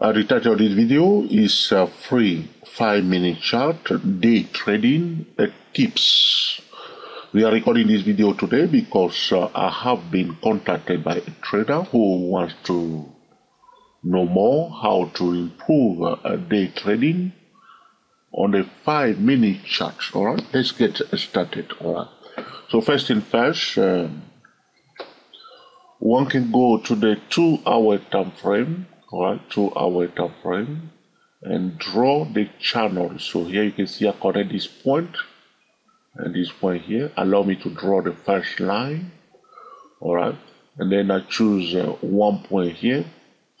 Uh, the title of this video is uh, free 5 minute chart day trading uh, tips. We are recording this video today because uh, I have been contacted by a trader who wants to know more how to improve uh, day trading on a 5 minute chart. Alright, let's get started. Alright, so first thing first, um, one can go to the 2 hour time frame right to our top frame. And draw the channel. So here you can see I connect this point. And this point here. Allow me to draw the first line. All right and then I choose uh, one point here.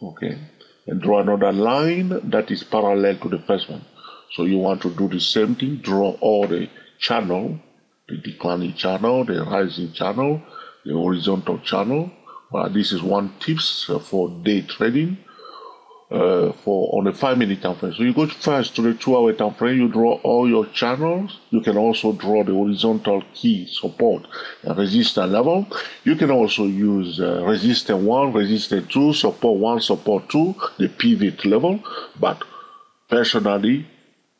Okay. And draw another line that is parallel to the first one. So you want to do the same thing. Draw all the channel. The declining channel the rising channel the horizontal channel. Well, this is one tips uh, for day trading uh, for on a five minute time frame. So you go first to the two hour time frame, you draw all your channels. You can also draw the horizontal key support and resistance level. You can also use uh, resistance one, resistance two, support one, support two, the pivot level. But personally,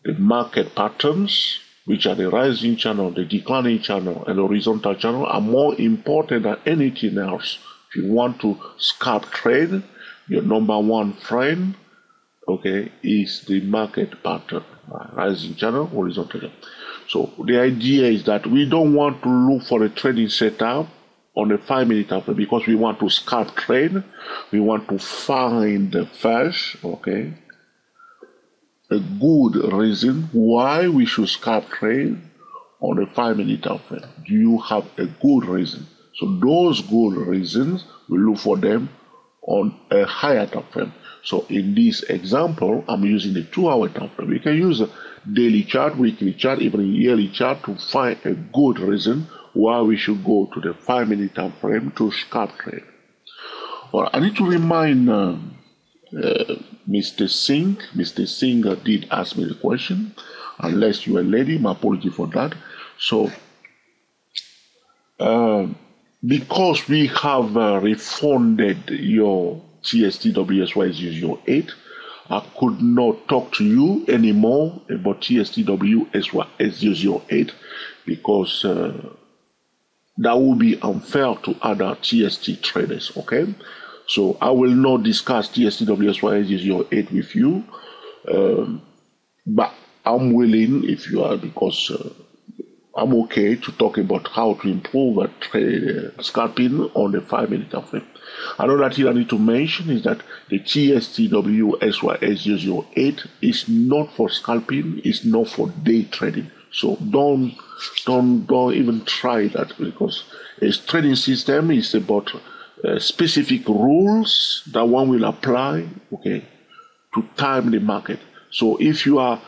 the market patterns, which are the rising channel, the declining channel, and the horizontal channel, are more important than anything else. If you want to scalp trade, your number one friend, okay, is the market pattern, uh, rising channel, horizontal. So the idea is that we don't want to look for a trading setup on a five minute frame because we want to scalp trade. We want to find the first, okay, a good reason why we should scalp trade on a five minute frame. Do you have a good reason? So those good reasons, we look for them on a higher time frame. So in this example, I'm using the two hour time frame. You can use a daily chart, weekly chart, even a yearly chart to find a good reason why we should go to the five minute time frame to scalp trade. Well, I need to remind uh, uh, Mr. Singh. Mr. Singh did ask me the question. Unless you're a lady, my apology for that. So, uh, because we have uh, refunded your TSTWSY your 8, I could not talk to you anymore about TSTWSY 8 because uh, that would be unfair to other TST traders, okay? So I will not discuss TSTWSY 8 with you, um, but I'm willing if you are because uh, I'm okay to talk about how to improve a uh, scalping on the five minute time frame. Another thing I need to mention is that the TSTW SYS008 is not for scalping, it's not for day trading. So don't don't don't even try that because a trading system is about uh, specific rules that one will apply, okay, to time the market. So if you are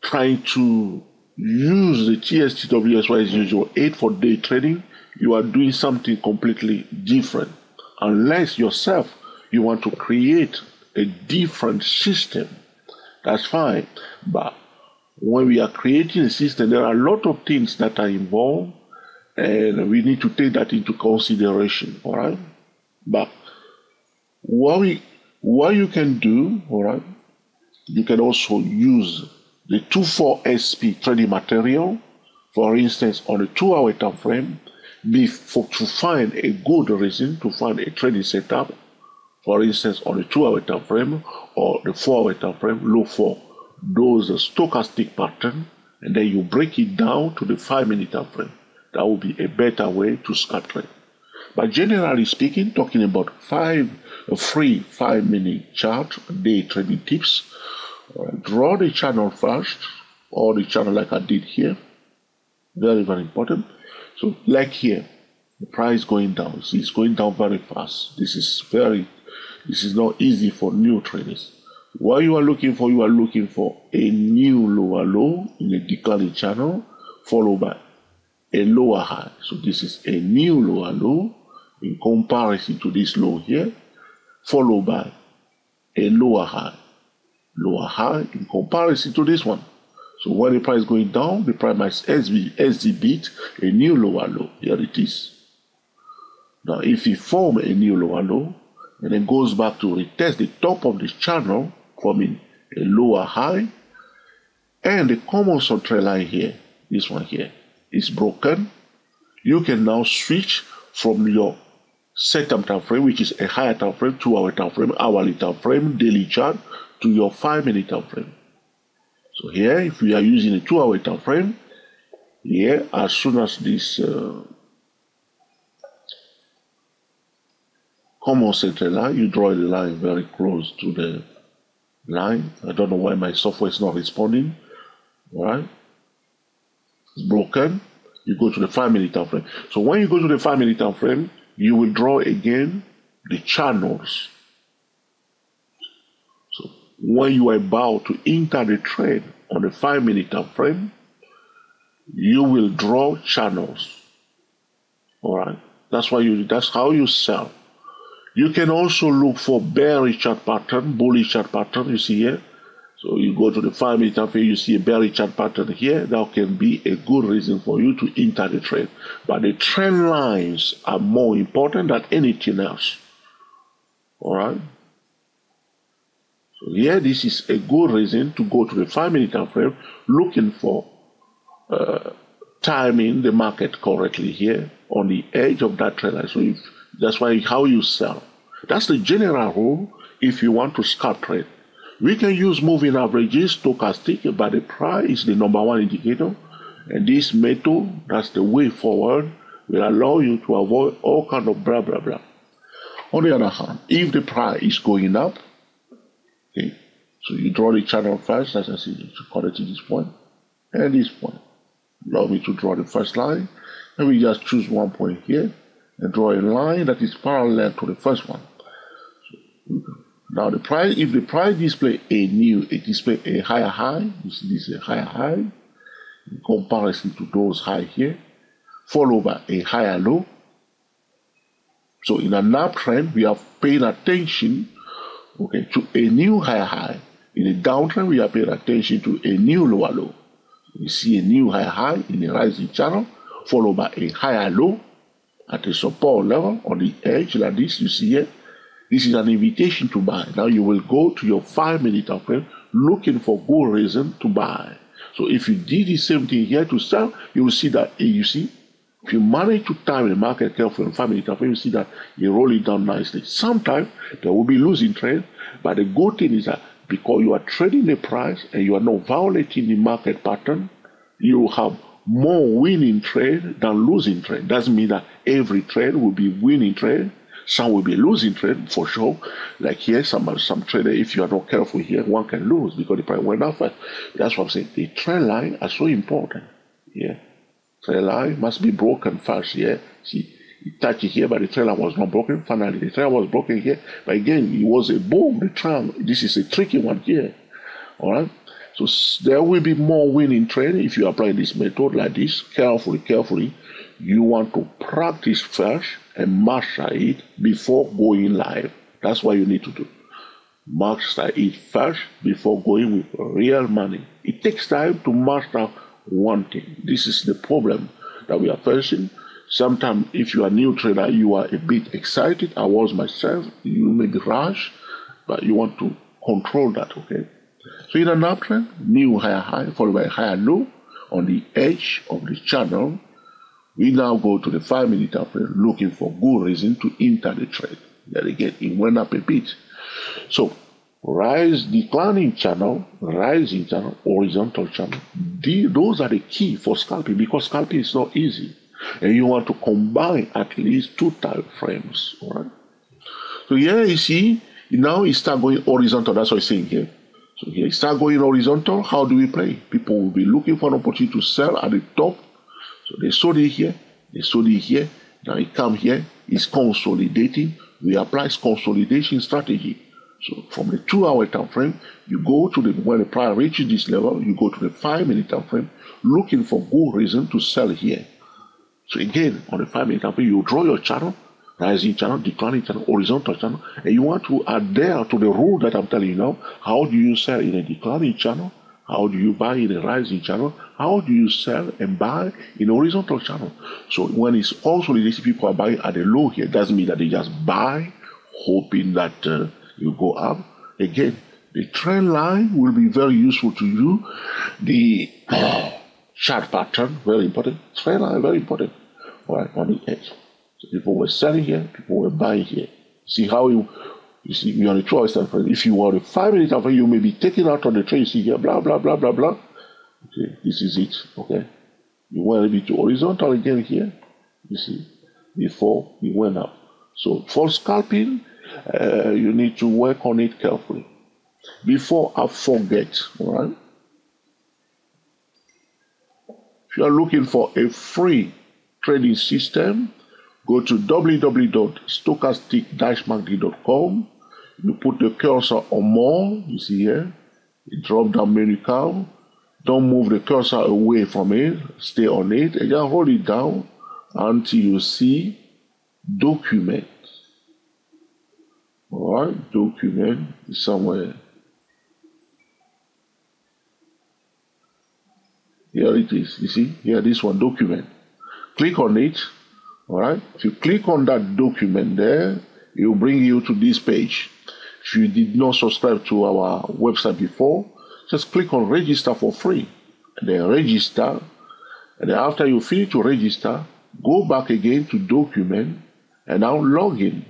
trying to use the TSTWSY as usual 8 for day trading, you are doing something completely different. Unless yourself you want to create a different system, that's fine. But when we are creating a system, there are a lot of things that are involved, and we need to take that into consideration. All right. But what we what you can do, all right, you can also use the 24SP trading material, for instance, on a two hour time frame, before to find a good reason to find a trading setup, for instance, on a two hour time frame or the four hour time frame, look for those stochastic pattern and then you break it down to the five minute time frame. That would be a better way to scalp trade. But generally speaking, talking about five free five minute chart day trading tips, draw the channel first or the channel like I did here. Very very important. So like here the price going down. It's going down very fast. This is very this is not easy for new traders. What you are looking for you are looking for a new lower low in a declining channel followed by a lower high. So this is a new lower low in comparison to this low here followed by a lower high lower high in comparison to this one. So when the price is going down, the price might exhibit a new lower low. Here it is. Now if we form a new lower low, and then goes back to retest the top of the channel, forming a lower high, and the common trend line here, this one here, is broken. You can now switch from your time time frame, which is a higher time frame, two hour time frame, hourly time frame, daily chart, to your five minute time frame. So here, if we are using a two hour time frame, here, as soon as this uh, common center line, you draw the line very close to the line. I don't know why my software is not responding. All right, it's broken. You go to the five minute time frame. So when you go to the five minute time frame, you will draw again the channels. So when you are about to enter the trade on the five minute time frame, you will draw channels. All right. That's why you. That's how you sell. You can also look for bearish chart pattern, bullish chart pattern. You see here. So you go to the five minute frame, you see a bearish chart pattern here. That can be a good reason for you to enter the trade. But the trend lines are more important than anything else. All right. So here, this is a good reason to go to the five minute time frame, looking for uh, timing the market correctly here on the edge of that trend line. So if, that's why how you sell. That's the general rule if you want to scalp trade. We can use moving averages, stochastic, but the price is the number one indicator. And this method, that's the way forward, will allow you to avoid all kind of blah blah blah. On the other hand, if the price is going up, okay, so you draw the channel first, as I said, to connect to this point and this point. Allow me to draw the first line. And we just choose one point here and draw a line that is parallel to the first one. So, now the price, if the price display a new, it display a higher high, you see this is a higher high, in comparison to those high here, followed by a higher low. So in an uptrend, we are paying attention, okay, to a new higher high. In a downtrend, we are paying attention to a new lower low. We see a new higher high in a rising channel, followed by a higher low at a support level on the edge like this. You see here. This is an invitation to buy. Now you will go to your five minute frame looking for good reason to buy. So if you did the same thing here to sell, you will see that you see if you manage to time the market carefully five minute frame, you see that you roll it down nicely. Sometimes there will be losing trade, but the good thing is that because you are trading the price and you are not violating the market pattern, you have more winning trade than losing trade. Doesn't mean that every trade will be winning trade. Some will be losing trade for sure. Like here, some some trader, if you are not careful here, one can lose because the price went up first. That's what I'm saying. The trend line are so important. Yeah. Trend line must be broken first. Yeah. See, it touched here, but the trailer was not broken. Finally, the trailer was broken here. But again, it was a boom. The trailer, this is a tricky one here. All right. So there will be more winning trade if you apply this method like this, carefully, carefully. You want to practice first and master it before going live. That's what you need to do. Master it first before going with real money. It takes time to master one thing. This is the problem that we are facing Sometimes, if you are a new trader, you are a bit excited. I was myself. You may be rash, but you want to control that, okay? So in an uptrend, new higher high followed by higher low on the edge of the channel. We now go to the five minute uptrend uh, looking for good reason to enter the trade. Then again, it went up a bit. So rise, declining channel, rising channel, horizontal channel. The, those are the key for scalping because scalping is not easy and you want to combine at least two time frames. All right. So here you see now it start going horizontal. That's what I'm saying here. So here it start going horizontal. How do we play? People will be looking for an opportunity to sell at the top. So they sold it here. They sold it here. Now it come here. It's consolidating. We apply consolidation strategy. So from the two-hour time frame, you go to the when the price reaches this level, you go to the five-minute time frame, looking for good reason to sell here. So again, on the five minute time frame, you draw your channel, rising channel, declining channel, horizontal channel, and you want to adhere to the rule that I'm telling you now. How do you sell in a declining channel? How do you buy in a rising channel? How do you sell and buy in a horizontal channel? So when it's also these people are buying at the low here, doesn't mean that they just buy, hoping that uh, you go up. Again, the trend line will be very useful to you. The uh, chart pattern, very important. Trend line, very important. All right, on the edge. So people were selling here, people were buying here. See how you, you see, you're a choice. If you want a five minute time you may be taken out on the train, you see here, blah, blah, blah, blah, blah. Okay, this is it. Okay. You want to be to horizontal again here, you see, before you went up. So for scalping, uh, you need to work on it carefully. Before I forget, all right? If you are looking for a free trading system, go to www.stochastic-macd.com. You put the cursor on more, you see here, you drop down menu card. Don't move the cursor away from it, stay on it, and just hold it down until you see document. Alright, document somewhere. Here it is. You see, here this one document. Click on it. Alright. If you click on that document there, it will bring you to this page. If you did not subscribe to our website before, just click on register for free. And then register. And then after you finish to register, go back again to document and now log in.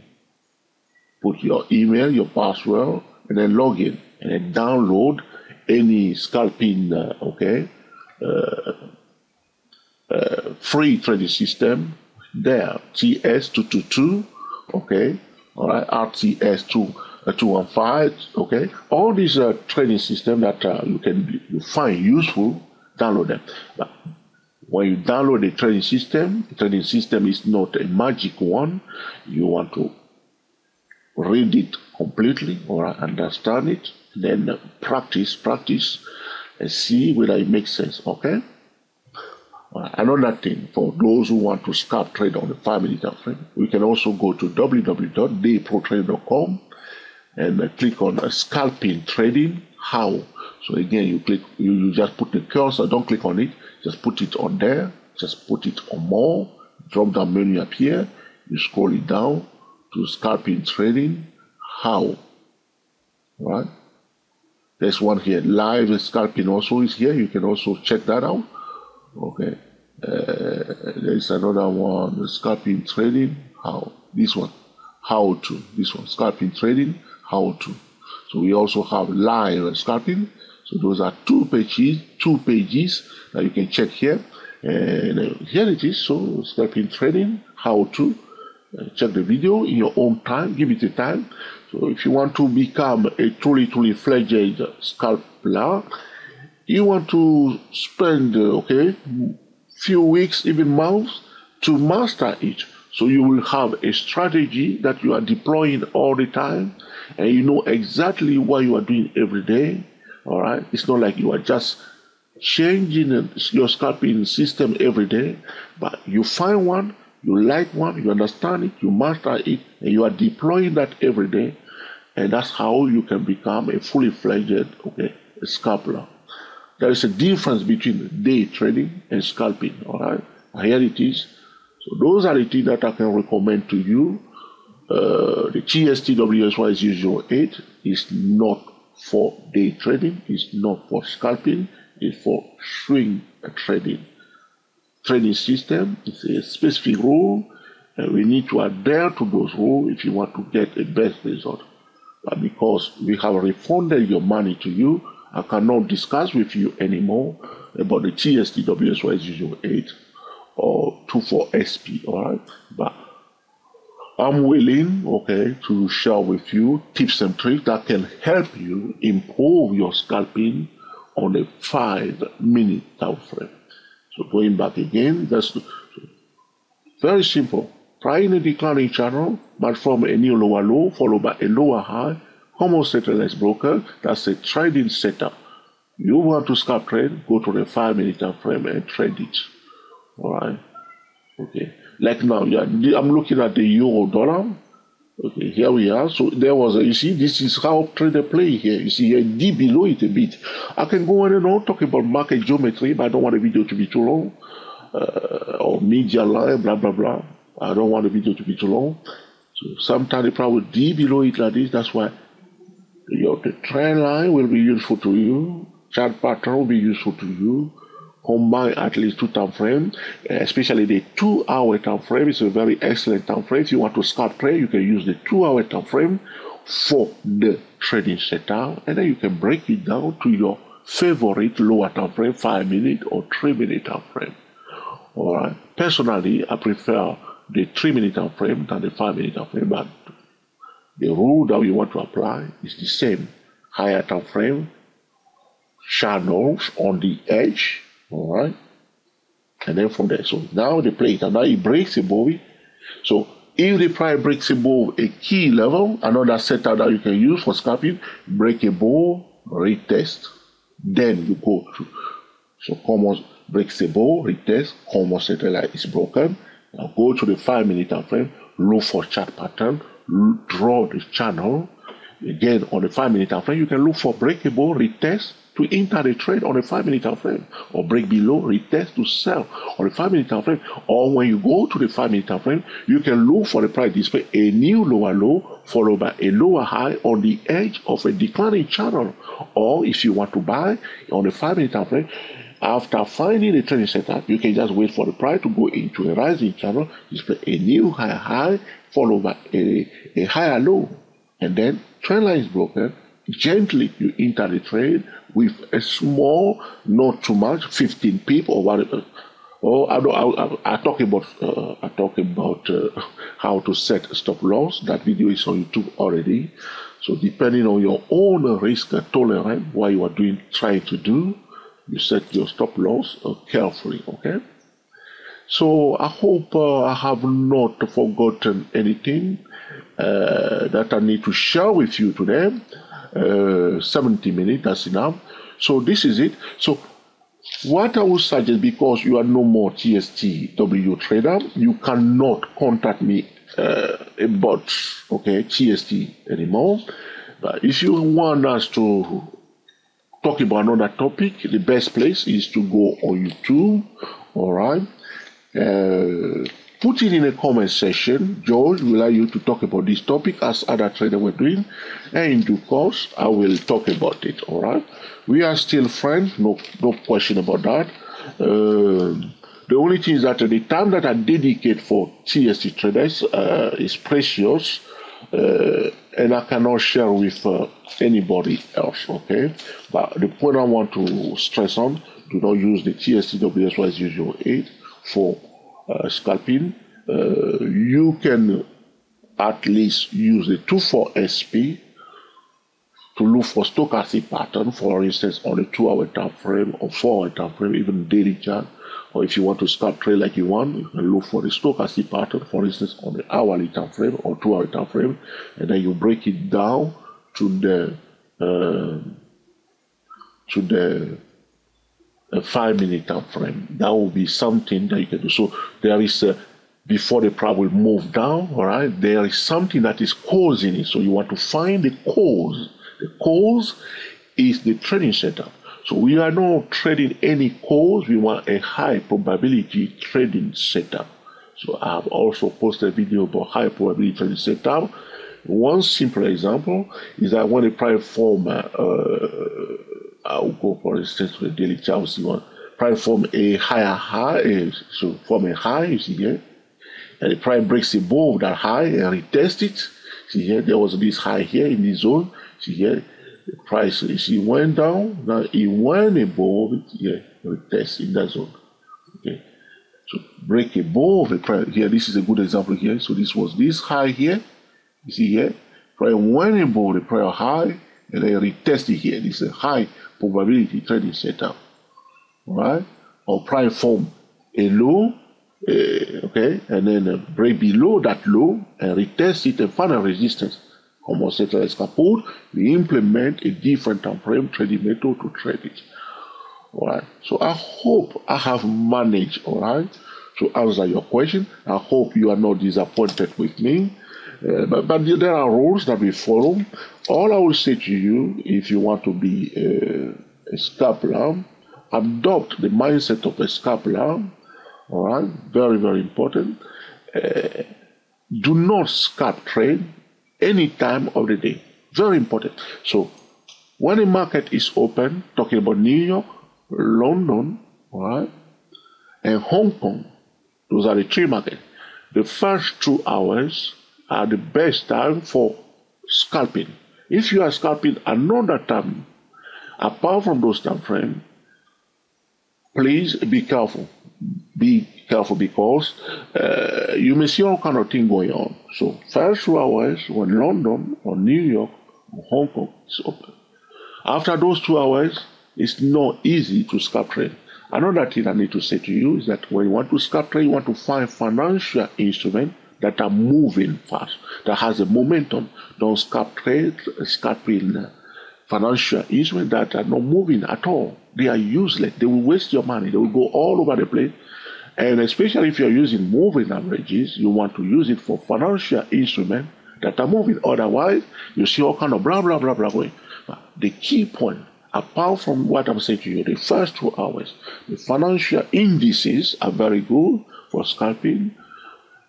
Put your email, your password, and then log in. And then download any scalping, uh, okay, uh, uh, free trading system there, TS222, okay, all right, RTS2. Uh, 215, okay, all these uh, trading system that uh, you can you find useful, download them. But when you download the training system, the trading system is not a magic one. You want to read it completely or understand it, then practice, practice, and see whether it makes sense. Okay. Uh, another thing for those who want to scalp trade on the five minute time frame, we can also go to www.dayprotrade.com and uh, click on uh, scalping trading. How? So again, you click, you, you just put the cursor. Don't click on it. Just put it on there. Just put it on more. Drop down menu appear. You scroll it down to scalping trading. How? Right? There's one here. Live scalping also is here. You can also check that out. Okay. Uh, there's another one. Scalping trading. How? This one. How to. This one. Scalping trading. How to. So we also have live scalping. So those are two pages. Two pages that you can check here. And uh, here it is. So scalping trading. How to. Uh, check the video in your own time. Give it a time. So if you want to become a truly, truly fledged scalper, you want to spend, uh, okay, few weeks, even months to master it. So you will have a strategy that you are deploying all the time and you know exactly what you are doing every day. All right. It's not like you are just changing your scalping system every day, but you find one, you like one, you understand it, you master it, and you are deploying that every day and that's how you can become a fully fledged okay scalper. There is a difference between day trading and scalping. All right, here it is. So those are the things that I can recommend to you. Uh, the TSTWSY008 is not for day trading. It's not for scalping. It's for swing trading. Trading system is a specific rule, and we need to adhere to those rules if you want to get a best result. But because we have refunded your money to you, I cannot discuss with you anymore about the TSTWSY 08 or 24SP, all right? But I'm willing, okay, to share with you tips and tricks that can help you improve your scalping on a five minute time frame. So going back again, that's very simple. Trying a declining channel, but from a new lower low followed by a lower high, common centralized broker, that's a trading setup. You want to scalp trade, go to the five minute time frame and trade it. Alright. Okay. Like now, yeah, I'm looking at the euro dollar. Okay, here we are. So there was a, you see, this is how trader play here. You see here, D below it a bit. I can go on and on talking about market geometry, but I don't want the video to be too long. Uh, or media line, blah, blah, blah. I don't want the video to be too long. So sometimes the price will D below it like this. That's why your trend line will be useful to you. Chart pattern will be useful to you. Combine at least two time frames, especially the two hour time frame is a very excellent time frame. If you want to scalp trade, you can use the two hour time frame for the trading setup, and then you can break it down to your favorite lower time frame, five minute or three minute time frame. All right. Personally, I prefer the three minute time frame than the five minute time frame, but the rule that we want to apply is the same. Higher time frame, channels on the edge, all right, and then from there. So now the plate, and now it breaks above it. So if the price breaks above a key level, another setup that you can use for scalping, break above, retest, then you go to so common breaks above, retest, common satellite is broken. Now go to the five minute time frame, look for chart pattern, draw the channel. Again, on the five minute time frame, you can look for breakable, retest to enter the trade on a five minute time frame, or break below, retest to sell on a five minute time frame. Or when you go to the five minute time frame, you can look for the price display a new lower low followed by a lower high on the edge of a declining channel. Or if you want to buy on the five minute time frame, after finding the training setup, you can just wait for the price to go into a rising channel, display a new higher high, followed by a, a higher low. And then trend line is broken. Gently you enter the trade with a small, not too much, 15 pip or whatever. Oh, I, I, I, talk about uh, I talk about uh, how to set stop loss. That video is on YouTube already. So depending on your own risk tolerance, what you are doing, trying to do, you set your stop loss uh, carefully, okay? So I hope uh, I have not forgotten anything uh, that I need to share with you today. Uh, 70 minutes, that's enough. So this is it. So what I would suggest, because you are no more TSTW trader, you cannot contact me uh, about okay TST anymore. But if you want us to talk about another topic, the best place is to go on YouTube. All right. Uh, put it in a comment section. George will allow you to talk about this topic as other traders were doing. And in due course, I will talk about it. All right. We are still friends. No, no question about that. Uh, the only thing is that the time that I dedicate for TST traders uh, is precious. Uh, and I cannot share with uh, anybody else. Okay, but the point I want to stress on: do not use the TSTWSY 008 for uh, scalping. Uh, you can at least use the 24SP to look for stochastic pattern, for instance, on a two-hour time frame or four-hour time frame, even daily chart or if you want to scalp trade like you want, you can look for the stochastic pattern, for instance, on the hourly time frame or two hour time frame, and then you break it down to the uh, to the uh, five minute time frame. That will be something that you can do. So there is a before the price will move down, all right, there is something that is causing it. So you want to find the cause. The cause is the trading setup. So we are not trading any calls. We want a high probability trading setup. So I have also posted a video about high probability trading setup. One simple example is that when a private form, uh, uh, I'll go for instance to the daily chart, you want private form a higher high, so form a high, you see here, and the price breaks above that high and retest it. See here, there was this high here in this zone. See here, the price is it went down, now it went above it, yeah, retest in that zone. Okay. So break above the price here. This is a good example here. So this was this high here. You see here, price went above the prior high and then retested here. This is a high probability trading setup. Right? Or price form a low, uh, okay, and then uh, break below that low and retest it and find a resistance homosexual escapade, we implement a different time frame trading method to trade it. Alright, so I hope I have managed, alright, to answer your question. I hope you are not disappointed with me. Uh, but, but there are rules that we follow. All I will say to you, if you want to be uh, a scalper, adopt the mindset of a scalper. All right, very very important. Uh, do not scalp trade any time of the day. Very important. So when the market is open, talking about New York, London, right, and Hong Kong, those are the three markets. The first two hours are the best time for scalping. If you are scalping another time, apart from those time frame, please be careful. Be careful because uh, you may see all kind of thing going on. So first two hours when London or New York or Hong Kong is open. After those two hours, it's not easy to scalp trade. Another thing I need to say to you is that when you want to scalp trade, you want to find financial instruments that are moving fast, that has a momentum. Don't scalp trade, scalping financial instruments that are not moving at all. They are useless. They will waste your money. They will go all over the place. And especially if you're using moving averages, you want to use it for financial instruments that are moving. Otherwise, you see all kind of blah, blah, blah, blah going. The key point, apart from what I'm saying to you, the first two hours, the financial indices are very good for scalping.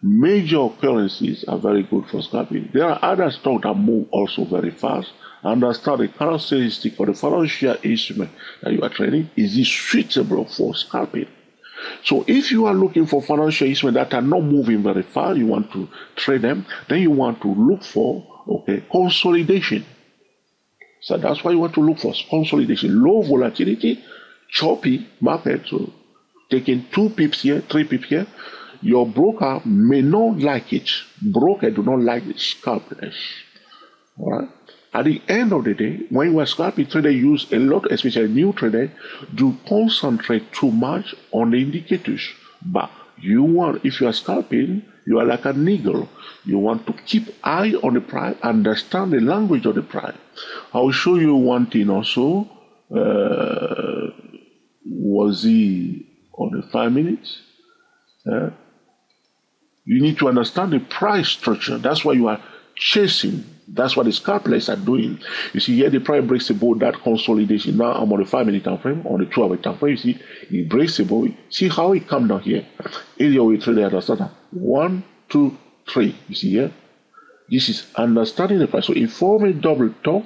Major currencies are very good for scalping. There are other stocks that move also very fast. Understand the characteristic of the financial instrument that you are trading. Is it suitable for scalping? So if you are looking for financial instruments that are not moving very far, you want to trade them, then you want to look for okay consolidation. So that's why you want to look for consolidation, low volatility, choppy market. So taking two pips here, three pips here, your broker may not like it. Broker do not like scalpers. All right. At the end of the day, when you are scalping, trader use a lot, especially new trader, do concentrate too much on the indicators. But you want, if you are scalping, you are like an eagle. You want to keep eye on the price, understand the language of the price. I'll show you one thing also. Uh, was he on the five minutes? Uh, you need to understand the price structure. That's why you are chasing. That's what the scalpers are doing. You see, here the price breaks above that consolidation. Now I'm on the five minute time frame, on the two hour time frame. You see, it breaks above. See how it come down here. Area we trade understand. One, two, three. You see here? This is understanding the price. So it form a double top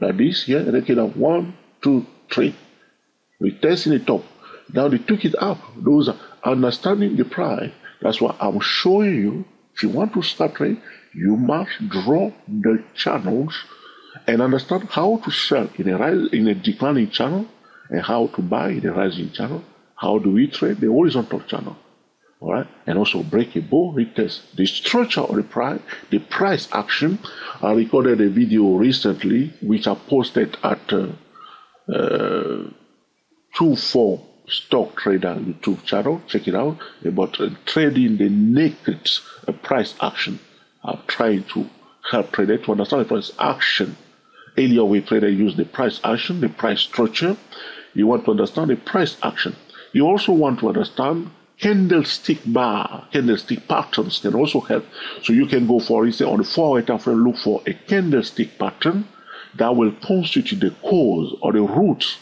like this here, and then have one, two, three. We testing the top. Now they took it up. Those are understanding the price. That's what I'm showing you. If you want to start trade, you must draw the channels and understand how to sell in a rise, in a declining channel and how to buy in a rising channel. How do we trade the horizontal channel? All right, and also breakable retest the structure of the price, the price action. I recorded a video recently which I posted at uh, uh, two four stock trader YouTube channel. Check it out about uh, trading the naked uh, price action. I'm trying to help traders to understand the price action. Earlier we traded use the price action, the price structure. You want to understand the price action. You also want to understand candlestick bar, candlestick patterns can also help. So you can go for instance on the four hour time frame, look for a candlestick pattern that will constitute the cause or the root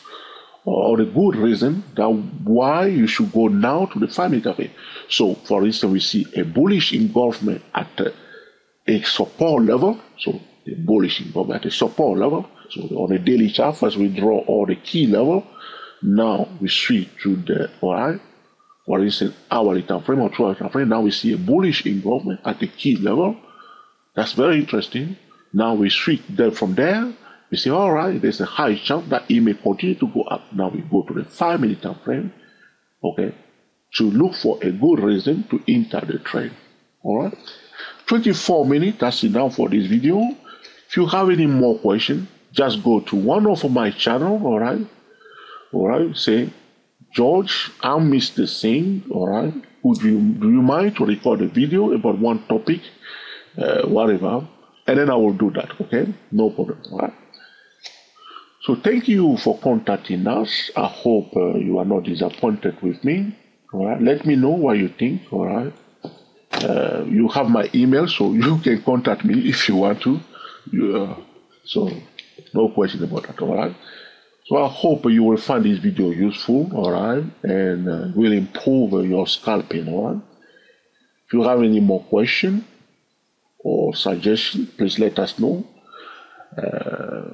or the good reason that why you should go now to the minute frame. So for instance, we see a bullish engulfment at a support level. So the bullish at a support level. So on a daily chart, first we draw all the key level. Now we switch to the right for instance, hourly time frame or 12 time frame. Now we see a bullish involvement at the key level. That's very interesting. Now we switch there from there. We say, all right, there's a high chance that it may continue to go up. Now we go to the five minute time frame, okay, to look for a good reason to enter the trade. All right, 24 minutes. That's enough for this video. If you have any more questions, just go to one of my channel. All right, all right. Say George, I missed the scene, all right? Would you, do you mind to record a video about one topic, uh, whatever? And then I will do that, okay? No problem, all right? So thank you for contacting us. I hope uh, you are not disappointed with me, all right? Let me know what you think, all right? Uh, you have my email, so you can contact me if you want to. You, uh, so no question about that, all right? So I hope you will find this video useful, alright, and uh, will improve your scalping, alright. If you have any more questions, or suggestion, please let us know. Uh,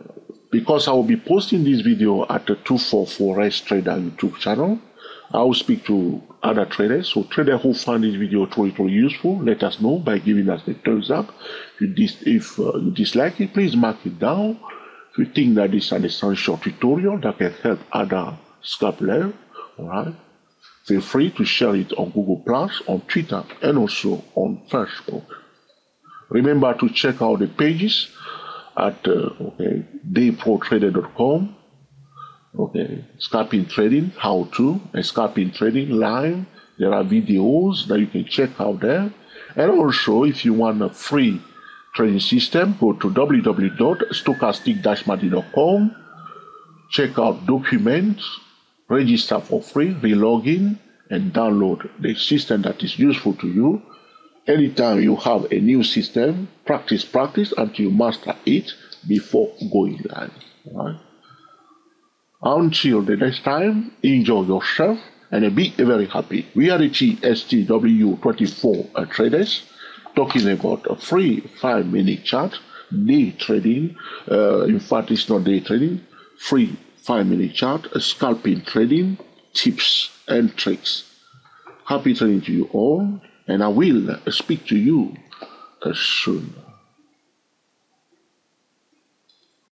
because I will be posting this video at the 24 Forex Trader YouTube channel. I will speak to other traders. So traders who find this video truly useful, let us know by giving us the thumbs up. If you, dis if, uh, you dislike it, please mark it down. If you think is an essential tutorial that can help other scalpers, all right, feel free to share it on Google Plus, on Twitter, and also on Facebook. Remember to check out the pages at uh, okay, dayprotrader.com. Okay, scalping trading, how to, and scalping trading live. There are videos that you can check out there. And also, if you want a free trading system, go to www.stochastic-macd.com. Check out documents, register for free, relogin, and download the system that is useful to you Anytime you have a new system, practice, practice until you master it before going live. Right? Until the next time, enjoy yourself and be very happy. We are the TSTW24 traders talking about a free five minute chart, day trading. Uh, in fact, it's not day trading, free five minute chart, scalping trading, tips and tricks. Happy trading to you all and I will speak to you soon.